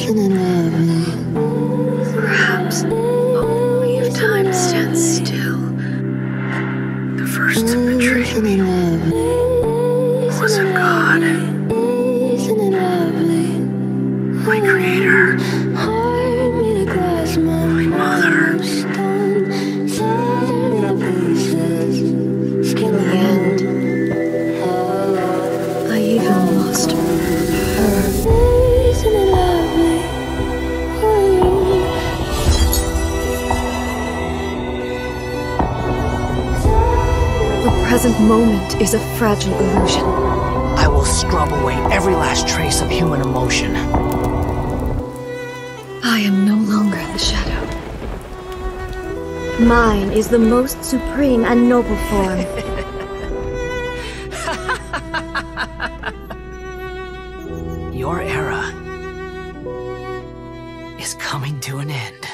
can involve. Perhaps only if time stands still. The first to. Present moment is a fragile illusion. I will scrub away every last trace of human emotion. I am no longer the shadow. Mine is the most supreme and noble form. Your era is coming to an end.